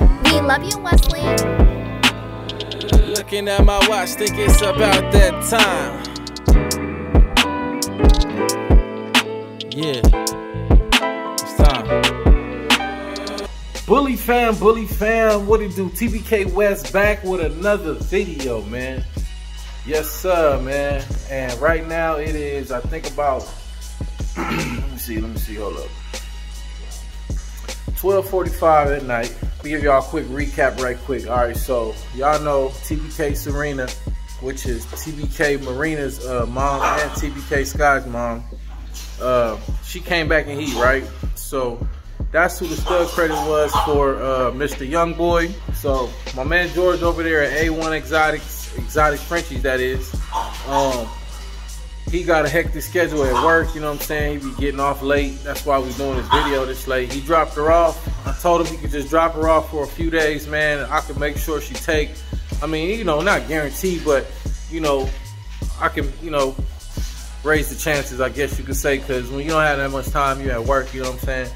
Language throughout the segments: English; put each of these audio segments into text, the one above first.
We love you, Wesley. Looking at my watch, think it's about that time. Yeah, it's time. Bully fam, bully fam, what it do? TBK Wes back with another video, man. Yes, sir, man. And right now it is, I think about, let me see, let me see, hold up. 12:45 at night. Give y'all a quick recap, right quick. All right, so y'all know TBK Serena, which is TBK Marina's uh, mom and TBK Sky's mom. Uh, she came back in heat, right? So that's who the stud credit was for uh, Mr. Youngboy. So my man George over there at A1 Exotics, Exotic Frenchies, that is. Um, he got a hectic schedule at work, you know what I'm saying? He be getting off late. That's why we doing this video this late. He dropped her off. I told him he could just drop her off for a few days, man. I could make sure she take, I mean, you know, not guaranteed, but, you know, I can, you know, raise the chances, I guess you could say, because when you don't have that much time, you're at work, you know what I'm saying?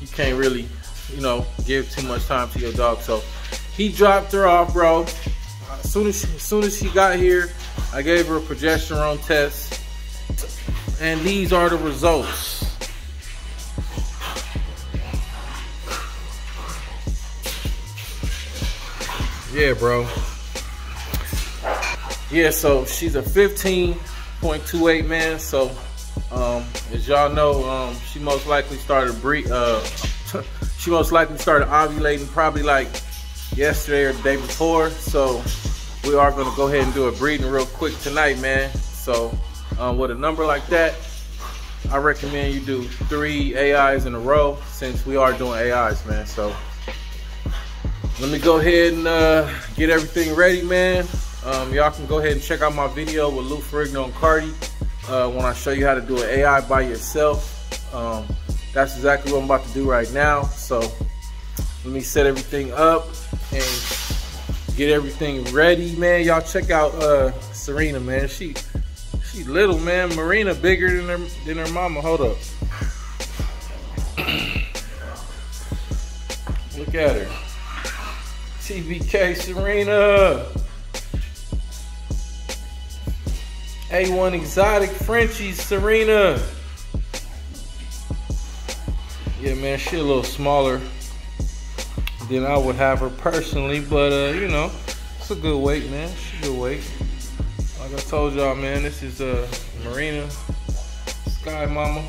You can't really, you know, give too much time to your dog. So he dropped her off, bro. As soon as she, as soon as she got here, I gave her a progesterone test and these are the results. Yeah, bro. Yeah, so she's a 15.28 man. So, um, as y'all know, um, she most likely started bre uh, she most likely started ovulating probably like yesterday or the day before. So, we are gonna go ahead and do a breeding real quick tonight, man. So, um, with a number like that, I recommend you do three AIs in a row since we are doing AIs, man. So let me go ahead and uh, get everything ready, man. Um, Y'all can go ahead and check out my video with Lou Ferrigno and Cardi uh, when I show you how to do an AI by yourself. Um, that's exactly what I'm about to do right now. So let me set everything up and get everything ready, man. Y'all check out uh, Serena, man. She she little, man. Marina bigger than her than her mama. Hold up. Look at her. TBK Serena. A1 Exotic Frenchies Serena. Yeah, man, she a little smaller than I would have her personally, but uh, you know, it's a good weight, man. She good weight. Like I told y'all, man, this is uh, Marina Sky Mama.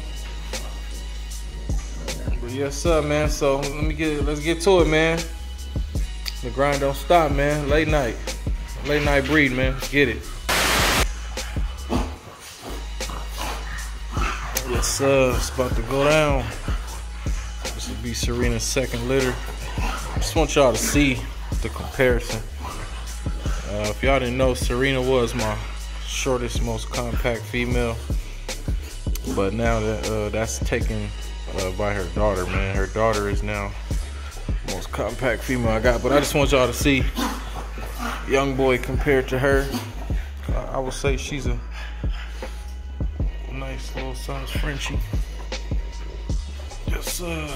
But yes, sir, man. So let me get let's get to it, man. The grind don't stop, man. Late night, late night breed, man. Let's get it. Yes, sir. It's about to go down. This will be Serena's second litter. I just want y'all to see the comparison. Uh, if y'all didn't know, Serena was my shortest, most compact female. But now that uh, that's taken uh, by her daughter, man. Her daughter is now most compact female I got. But I just want y'all to see young boy compared to her. I would say she's a nice little size Frenchie. Yes, uh.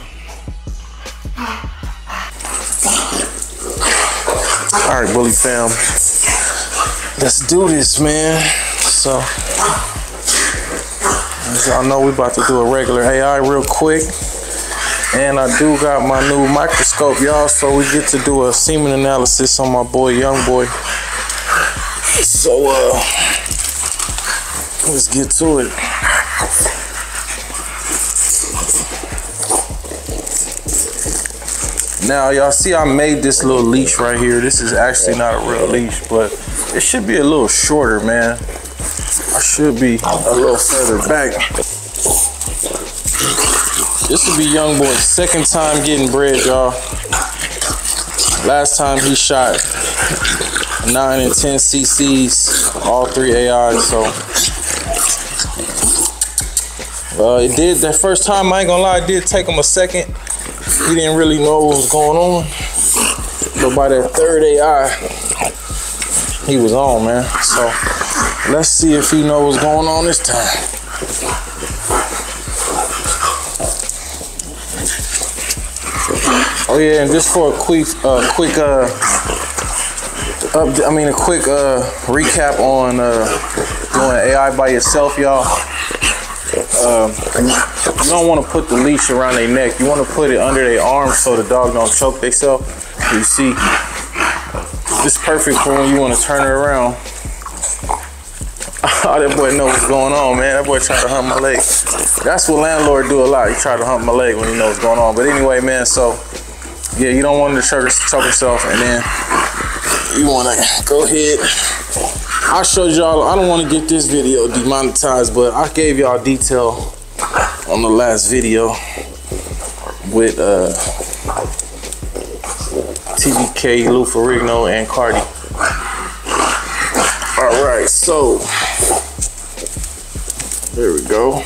All right, bully fam. Let's do this, man. So, as y'all know, we about to do a regular AI real quick. And I do got my new microscope, y'all, so we get to do a semen analysis on my boy, young boy. So, uh, let's get to it. Now, y'all see I made this little leash right here. This is actually not a real leash, but it should be a little shorter, man. I should be a little further back. This will be Young Boy's second time getting bred, y'all. Last time he shot 9 and 10 CCs, all three AIs, so. Uh, it did, that first time, I ain't gonna lie, it did take him a second he didn't really know what was going on. But by that third AI, he was on, man. So let's see if he knows what's going on this time. Oh yeah, and just for a quick, uh, quick, uh, I mean a quick uh, recap on uh, doing AI by yourself, y'all. Uh, you don't want to put the leash around their neck. You want to put it under their arms so the dog don't choke themselves. You see, this perfect for when you want to turn it around. Oh, that boy know what's going on, man. That boy trying to hump my leg. That's what landlord do a lot. He try to hump my leg when he knows what's going on. But anyway, man, so yeah, you don't want to choke, choke himself, and then you want to go ahead. I showed y'all. I don't want to get this video demonetized, but I gave y'all detail on the last video with uh, TBK, Lou Ferrigno, and Cardi. All right, so there we go.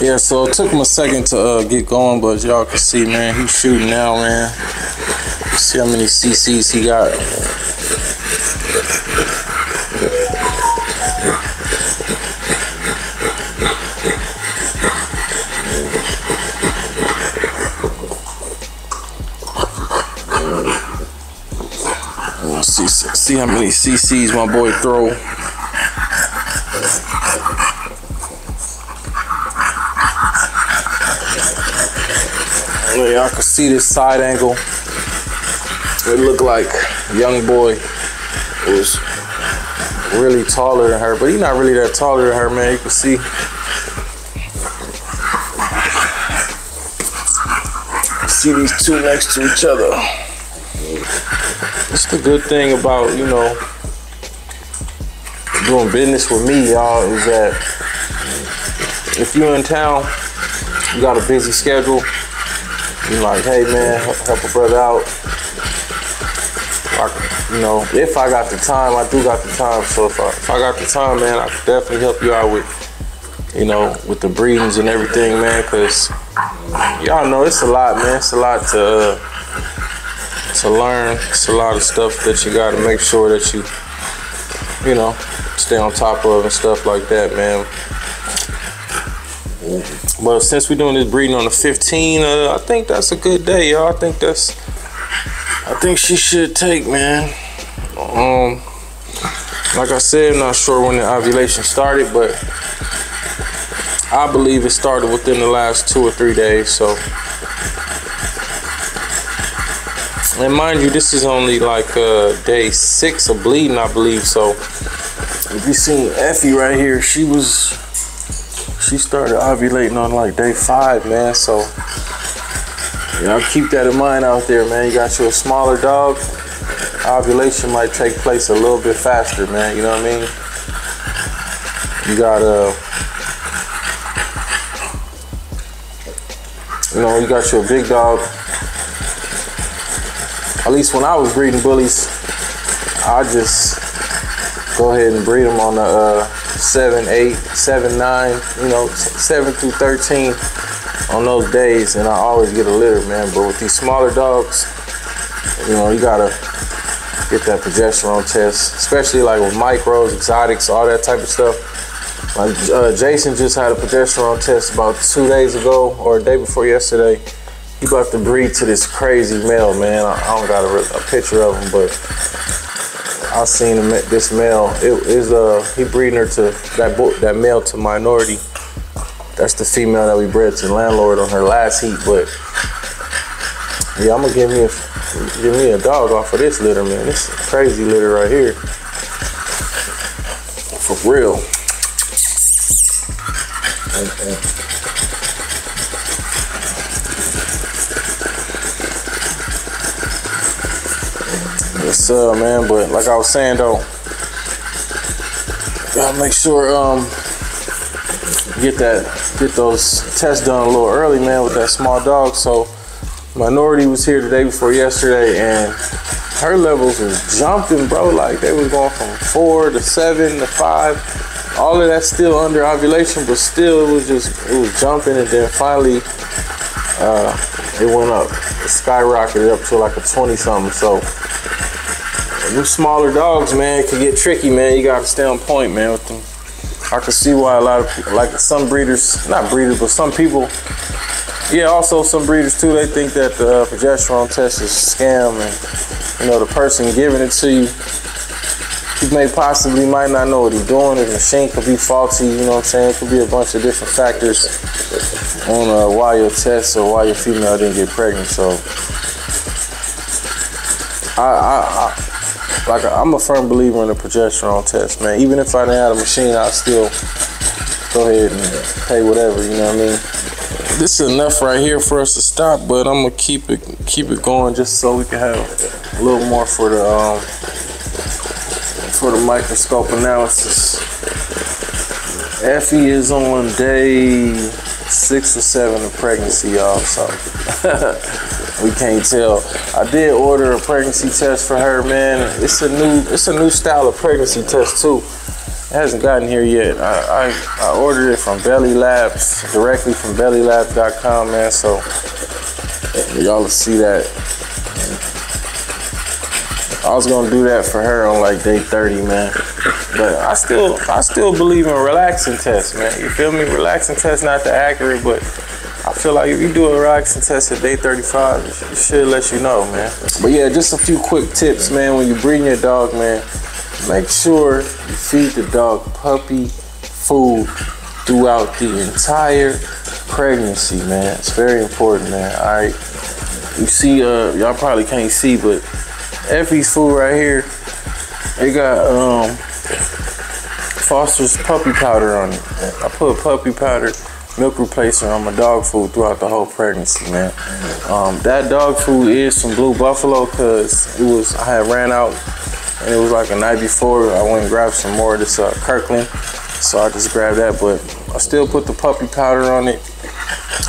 Yeah, so it took him a second to uh, get going, but y'all can see, man, he's shooting now, man. See how many CCs he got. See, how many CCs my boy throw. Y'all can see this side angle. It looked like young boy was really taller than her, but he's not really that taller than her, man. You can see. See these two next to each other. That's the good thing about, you know, doing business with me, y'all, is that if you're in town, you got a busy schedule, you're like, hey man, help a brother out. I, you know, if I got the time, I do got the time. So if I, if I got the time, man, I could definitely help you out with, you know, with the breedings and everything, man. Cause y'all know it's a lot, man. It's a lot to uh, to learn. It's a lot of stuff that you got to make sure that you, you know, stay on top of and stuff like that, man. But since we're doing this breeding on the 15, uh, I think that's a good day, y'all. I think that's, I think she should take, man. Um, like I said, not sure when the ovulation started, but I believe it started within the last two or three days. So, and mind you, this is only like uh, day six of bleeding, I believe. So, if you seen Effie right here, she was she started ovulating on like day five, man. So y'all keep that in mind out there, man. You got you a smaller dog, ovulation might take place a little bit faster, man. You know what I mean? You got a, you know, you got your big dog. At least when I was breeding bullies, I just go ahead and breed them on the uh, seven, eight, seven, nine, you know, seven through 13 on those days. And I always get a litter, man. But with these smaller dogs, you know, you gotta get that progesterone test, especially like with micros, exotics, all that type of stuff. Uh, Jason just had a progesterone test about two days ago or a day before yesterday. He about to breed to this crazy male, man. I, I don't got a, a picture of him, but I seen him, this male. It is uh he breeding her to that bo- that male to minority. That's the female that we bred to landlord on her last heat. But yeah, I'm gonna give me a give me a dog off of this litter, man. This crazy litter right here. For real. Uh, man. But like I was saying though, gotta make sure um get that get those tests done a little early, man, with that small dog. So minority was here the day before yesterday, and her levels was jumping, bro. Like they was going from four to seven to five. All of that still under ovulation, but still it was just it was jumping, and then finally uh, it went up. It skyrocketed up to like a 20 something. So them smaller dogs, man, can get tricky, man. You gotta stay on point, man, with them I can see why a lot of people, like some breeders, not breeders, but some people, yeah, also some breeders too, they think that the uh, progesterone test is a scam and, you know, the person giving it to you, he may possibly might not know what he's doing. The machine could be faulty, you know what I'm saying? It could be a bunch of different factors on uh, why your test or why your female didn't get pregnant. So, I, I, I like I'm a firm believer in the progesterone test, man. Even if I didn't have a machine, I'd still go ahead and pay whatever. You know what I mean? This is enough right here for us to stop, but I'm gonna keep it keep it going just so we can have a little more for the um, for the microscope analysis. Effie is on day six or seven of pregnancy, y'all. So we can't tell. I did order a pregnancy test for her, man. It's a new it's a new style of pregnancy test too. It hasn't gotten here yet. I, I, I ordered it from Belly Labs, directly from bellylabs.com, man. So y'all will see that. I was gonna do that for her on like day 30, man. But I still I still believe in relaxin tests, man. You feel me? Relaxin tests not the accurate, but I feel like if you do a relaxin test at day 35, it should let you know, man. But yeah, just a few quick tips, man. When you bring your dog, man, make sure you feed the dog puppy food throughout the entire pregnancy, man. It's very important, man. All right. You see, uh, y'all probably can't see, but Effie's food right here, it got um Foster's puppy powder on it. I put puppy powder milk replacer on my dog food throughout the whole pregnancy, man. Um, that dog food is some Blue Buffalo because it was I had ran out and it was like a night before. I went and grabbed some more of this uh, Kirkland, so I just grabbed that. But I still put the puppy powder on it.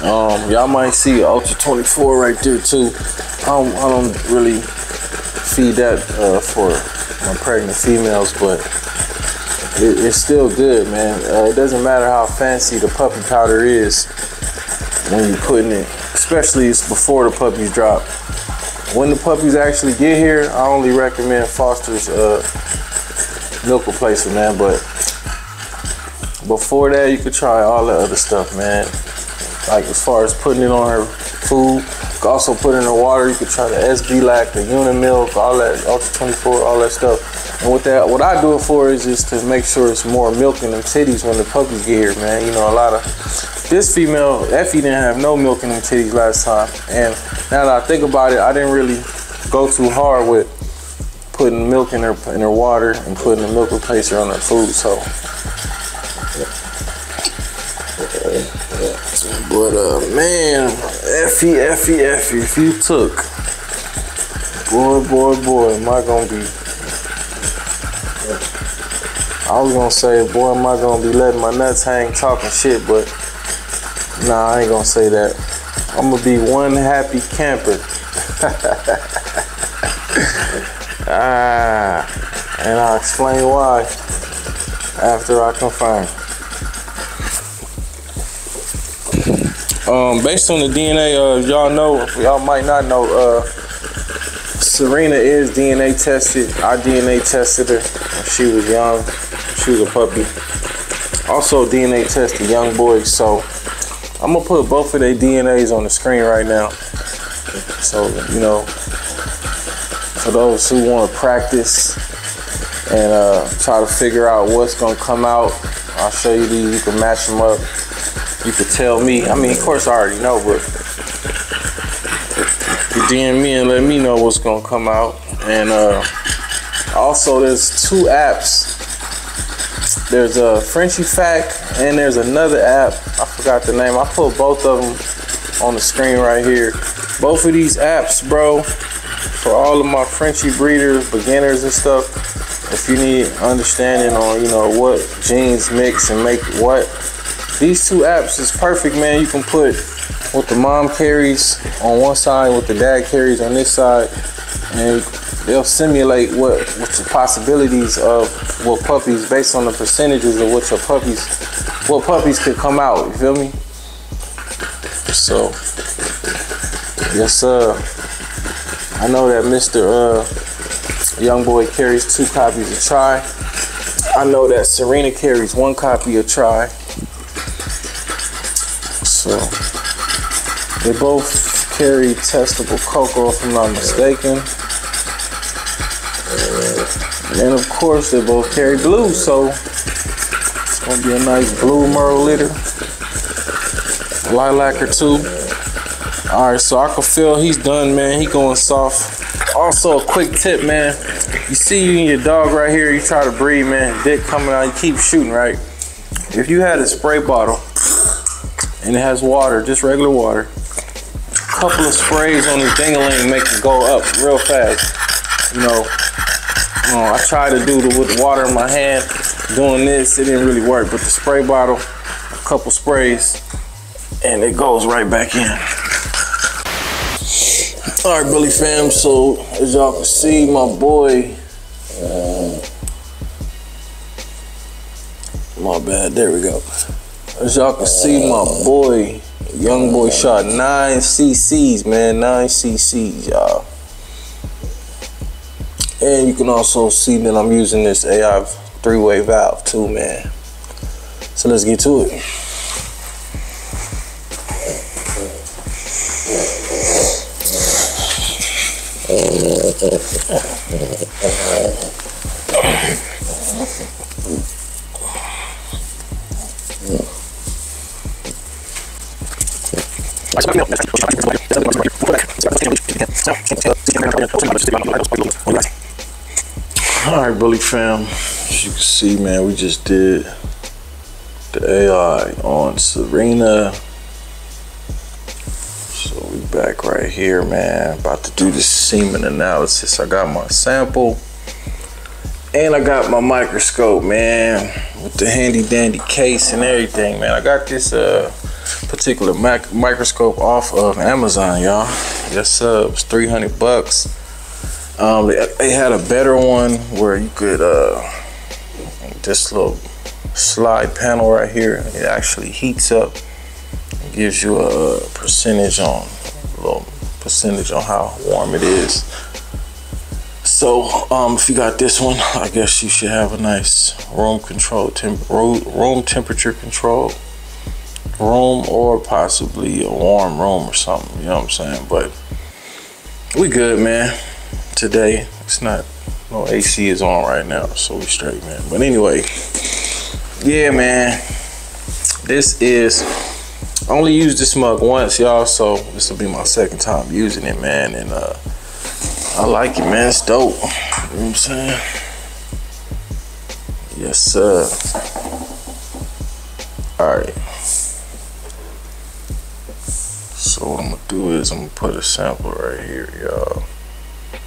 Um, y'all might see Ultra 24 right there too. I don't, I don't really feed that uh, for my pregnant females, but it, it's still good, man. Uh, it doesn't matter how fancy the puppy powder is when you're putting it, especially before the puppies drop. When the puppies actually get here, I only recommend Foster's uh, milk replacer, man. But before that, you could try all the other stuff, man. Like as far as putting it on her food, you could also put in the water. You could try the Esbilac, the Unimilk, all that Ultra 24, all that stuff. And what that, what I do it for is just to make sure it's more milk in them titties when the puppies get here, man. You know, a lot of this female, Effie didn't have no milk in them titties last time. And now that I think about it, I didn't really go too hard with putting milk in her in her water and putting the milk replacer on her food. So, but uh, man, Effie, Effie, Effie, if you took, boy, boy, boy, am I gonna be I was gonna say, boy, am I gonna be letting my nuts hang talking shit, but nah, I ain't gonna say that. I'm gonna be one happy camper. ah, and I'll explain why after I confirm. Um, based on the DNA, uh, y'all know, y'all might not know, uh, Serena is DNA tested. I DNA tested her when she was young she was a puppy. Also DNA tested young boys. So I'm gonna put both of their DNAs on the screen right now. So you know, for those who want to practice and uh, try to figure out what's gonna come out, I'll show you these. You can match them up. You could tell me. I mean, of course, I already know, but you DM me and let me know what's gonna come out. And uh, also, there's two apps there's a Frenchy Fact and there's another app. I forgot the name. I put both of them on the screen right here. Both of these apps, bro, for all of my Frenchy breeders, beginners and stuff. If you need understanding on, you know, what genes mix and make what, these two apps is perfect, man. You can put what the mom carries on one side, what the dad carries on this side, and they'll simulate what the possibilities of what puppies based on the percentages of what your puppies what puppies could come out. You feel me? So yes sir. I know that Mr. Uh, young boy carries two copies to tri. I know that Serena carries one copy of tri. So they both carry testable cocoa, if I'm not mistaken. And of course, they both carry blue, so it's gonna be a nice blue Merle litter. Lilac or two. All right, so I can feel he's done, man. He going soft. Also, a quick tip, man. You see you and your dog right here, you try to breathe, man. Dick coming out, you keep shooting, right? If you had a spray bottle and it has water, just regular water, a couple of sprays on this dingaling make it go up real fast. You know, uh, I tried to do the with water in my hand, doing this, it didn't really work. But the spray bottle, a couple sprays, and it goes right back in. All right, Bully fam. So as y'all can see, my boy. Uh, my bad. There we go. As y'all can see, my boy, young boy, shot nine CCs, man. Nine CCs, y'all. And you can also see that I'm using this AI three-way valve too, man. So let's get to it. All right, Bully fam. As you can see, man, we just did the AI on Serena. So we back right here, man. About to do the semen analysis. I got my sample and I got my microscope, man, with the handy dandy case and everything, man. I got this uh particular mac- microscope off of Amazon, y'all. Yes, uh, it was 300 bucks. Um, they, they, had a better one where you could, uh, this little slide panel right here, it actually heats up, it gives you a percentage on, a little percentage on how warm it is. So, um, if you got this one, I guess you should have a nice room control, temp- room temperature control room or possibly a warm room or something. You know what I'm saying? But we good, man. Today it's not no AC is on right now, so we straight, man. But anyway, yeah, man. This is I only used this mug once, y'all. So this will be my second time using it, man. And uh, I like it, man. It's dope. You know what I'm saying? Yes, sir. All right. So what I'm gonna do is I'm gonna put a sample right here, y'all.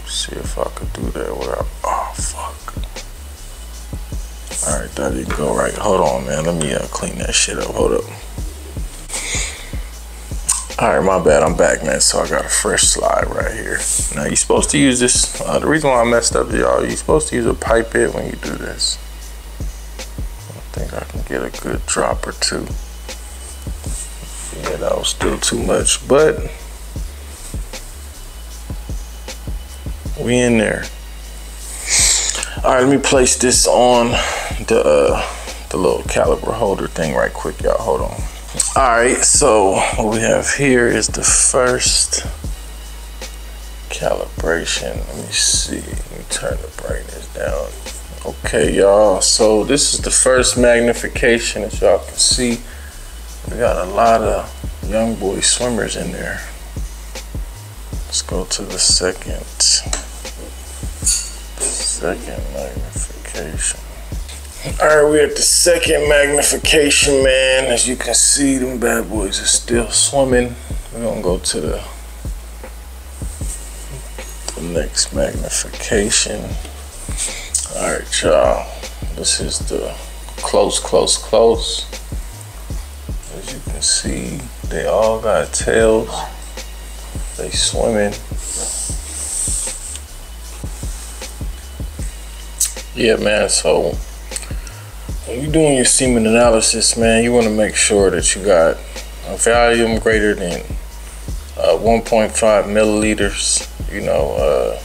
See if I could do that without. Oh fuck. All right, that didn't go right. Hold on, man. Let me uh, clean that shit up. Hold up. All right, my bad. I'm back, man. So I got a fresh slide right here. Now you're supposed to use this. Uh, the reason why I messed up, y'all, you're supposed to use a pipette when you do this. I think I can get a good drop or two. That was still too much, but we in there. All right, let me place this on the uh, the little caliber holder thing right quick, y'all. Hold on. All right, so what we have here is the first calibration. Let me see. Let me turn the brightness down. Okay, y'all. So this is the first magnification, as y'all can see. We got a lot of young boy swimmers in there. Let's go to the second second magnification. Alright, we're at the second magnification, man. As you can see, them bad boys are still swimming. We're gonna go to the, the next magnification. Alright, y'all. This is the close, close, close. As you can see, they all got tails. They swimming. Yeah, man, so when you're doing your semen analysis, man, you want to make sure that you got a volume greater than uh, 1.5 milliliters. You know, uh,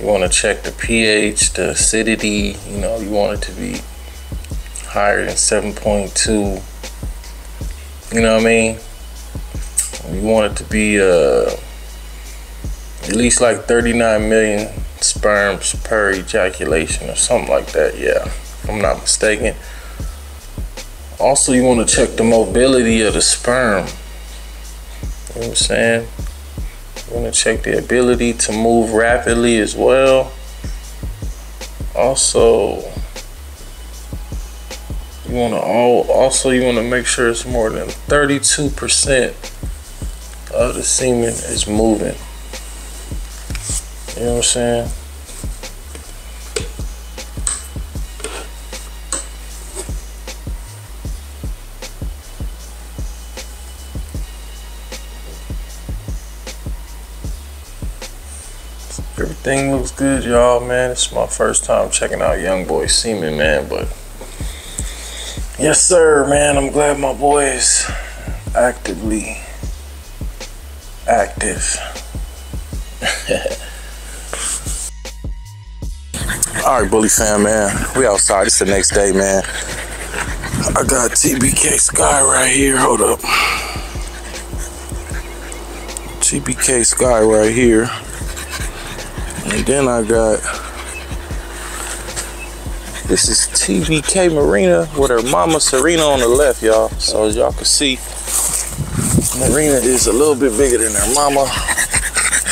You want to check the pH, the acidity. You know, you want it to be higher than 7.2. You know what I mean? You want it to be uh, at least like 39 million sperms per ejaculation or something like that. Yeah, if I'm not mistaken. Also, you want to check the mobility of the sperm. You know what I'm saying? You want to check the ability to move rapidly as well. Also, you want to all also you want to make sure it's more than 32% of the semen is moving. You know what I'm saying? Everything looks good, y'all, man. It's my first time checking out Young Boy Semen, man. But yes, sir, man. I'm glad my boy is actively active. All right, Bully fam, man. We outside. It's the next day, man. I got TBK Sky right here. Hold up. TBK Sky right here. And then I got this is TBK Marina with her mama Serena on the left, y'all. So as y'all can see, Marina is a little bit bigger than her mama.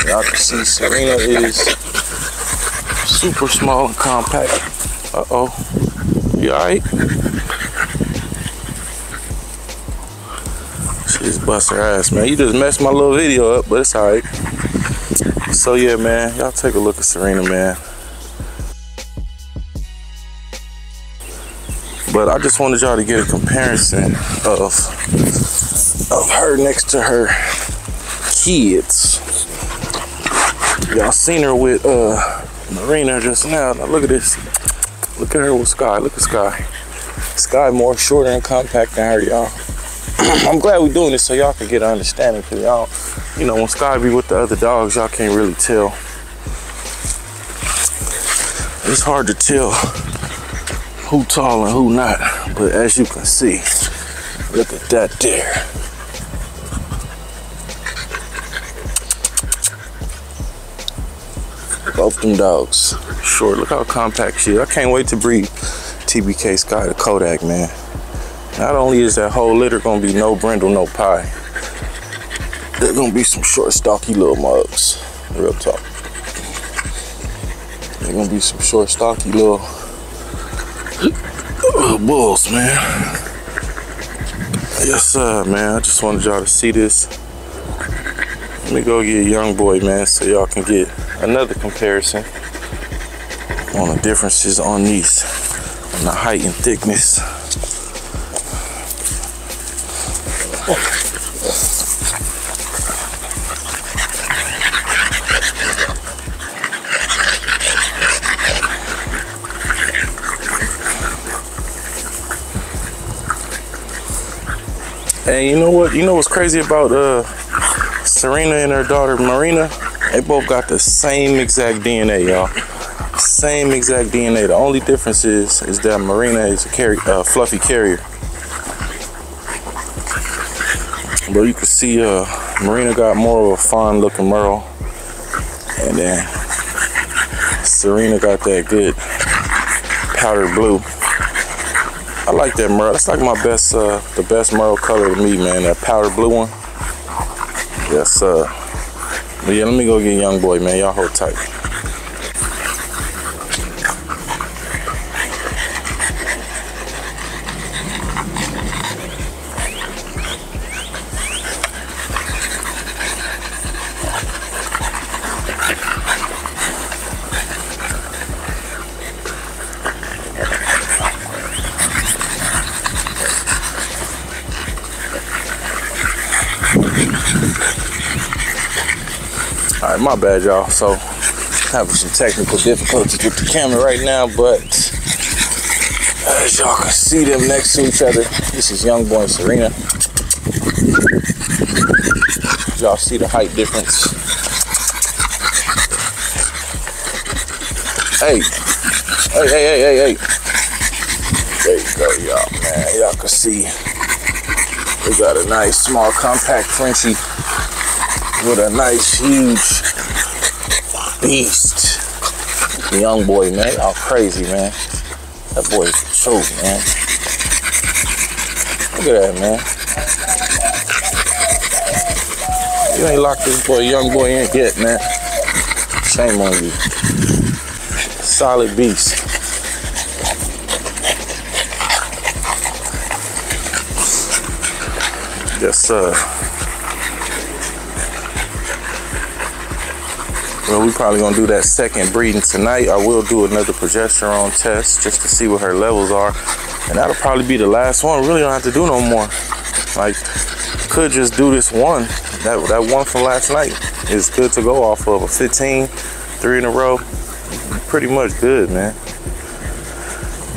Y'all can see Serena is super small and compact. Uh oh. You alright? just busting her ass, man. You just messed my little video up, but it's alright. So yeah, man, y'all take a look at Serena, man. But I just wanted y'all to get a comparison of of her next to her kids. Y'all seen her with uh Marina just now. Now look at this. Look at her with Sky. Look at Sky. Sky more shorter and compact than her, y'all. I'm glad we're doing this so y'all can get an understanding, cause y'all you know, when Sky be with the other dogs, y'all can't really tell. It's hard to tell who tall and who not, but as you can see, look at that there. Both them dogs. Short, look how compact she is. I can't wait to breed TBK Sky to Kodak, man. Not only is that whole litter gonna be no brindle, no pie, they're gonna be some short, stocky little mugs. Real talk. They're gonna be some short, stocky little, little bulls, man. Yes, sir, man. I just wanted y'all to see this. Let me go get a young boy, man, so y'all can get another comparison on the differences on these, on the height and thickness. And you know what? You know what's crazy about uh, Serena and her daughter Marina? They both got the same exact DNA, y'all. Same exact DNA. The only difference is is that Marina is a carry, uh, fluffy carrier. But you can see uh, Marina got more of a fine-looking merle. And then Serena got that good powder blue. I like that merle. That's like my best, uh, the best merle color to me, man. That powder blue one. Yes, uh. But yeah, let me go get young boy, man. Y'all hold tight. My bad, y'all. So, having some technical difficulties with the camera right now, but as y'all can see them next to each other, this is Young Boy and Serena. Y'all see the height difference. Hey, hey, hey, hey, hey, hey. There you go, y'all, man. Y'all can see we got a nice small compact Frenchie with a nice huge beast. Young boy, man. Y'all crazy, man. That boy a choke, man. Look at that, man. You ain't locked this boy, young boy, in yet, man. Shame on you. Solid beast. Yes, sir. Well, we probably gonna do that second breeding tonight. I will do another progesterone test just to see what her levels are. And that'll probably be the last one. Really don't have to do no more. Like, could just do this one. That, that one from last night is good to go off of. A 15, three in a row. Pretty much good, man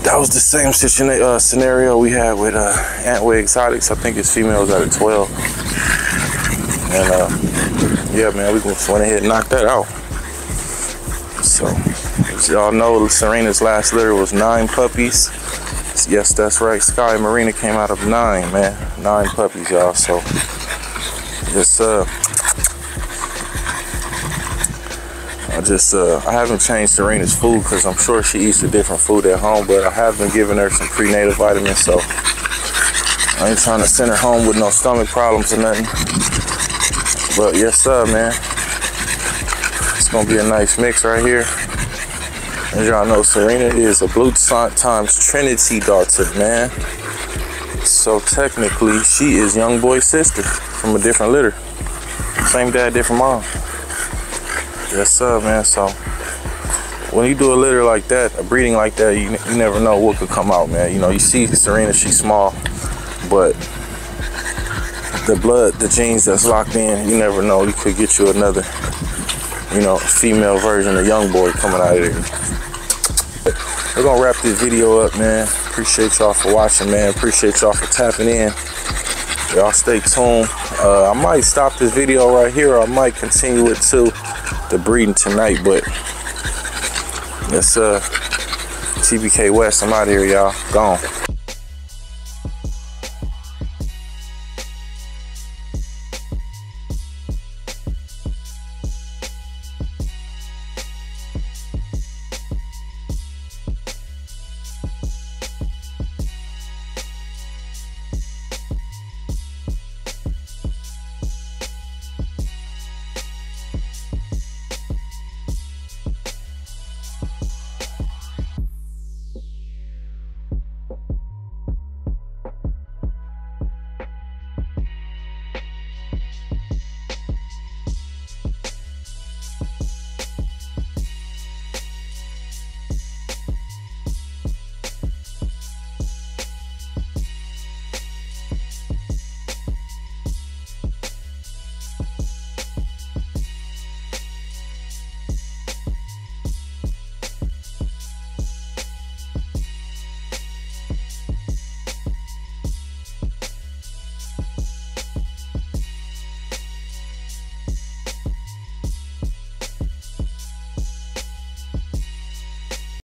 that was the same uh, scenario we had with uh, Antway Exotics. I think it's females out of 12. And uh, yeah, man, we went ahead and knocked that out. So, as y'all know, Serena's last litter was nine puppies. Yes, that's right. Sky Marina came out of nine, man. Nine puppies, y'all. So, yes, uh, I just uh, I haven't changed Serena's food because I'm sure she eats a different food at home, but I have been giving her some prenatal vitamins, so I ain't trying to send her home with no stomach problems or nothing. But yes, sir, man. It's gonna be a nice mix right here. As y'all know, Serena is a Blue times Trinity daughter, man. So technically, she is young boy's sister from a different litter. Same dad, different mom. Yes, sir, man. So when you do a litter like that, a breeding like that, you, you never know what could come out, man. You know, you see Serena, she's small, but the blood, the genes that's locked in, you never know. You could get you another, you know, female version of young boy coming out of there. We're gonna wrap this video up, man. Appreciate y'all for watching, man. Appreciate y'all for tapping in. Y'all stay tuned. Uh, I might stop this video right here, I might continue it to the breeding tonight, but that's uh TBK Wes. I'm out here, y'all. Gone.